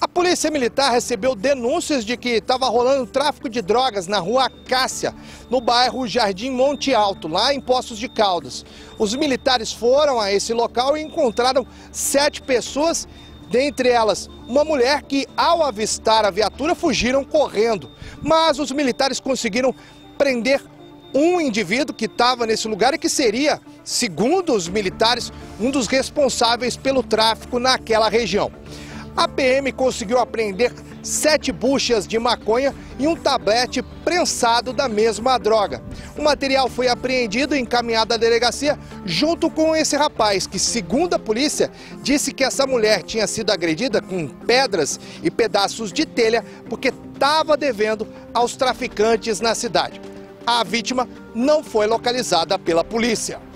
A polícia militar recebeu denúncias de que estava rolando tráfico de drogas na rua Cássia, no bairro Jardim Monte Alto, lá em Poços de Caldas. Os militares foram a esse local e encontraram sete pessoas, dentre elas uma mulher que, ao avistar a viatura, fugiram correndo. Mas os militares conseguiram prender um indivíduo que estava nesse lugar e que seria, segundo os militares, um dos responsáveis pelo tráfico naquela região. A PM conseguiu apreender sete buchas de maconha e um tablete prensado da mesma droga. O material foi apreendido e encaminhado à delegacia junto com esse rapaz, que, segundo a polícia, disse que essa mulher tinha sido agredida com pedras e pedaços de telha porque estava devendo aos traficantes na cidade. A vítima não foi localizada pela polícia.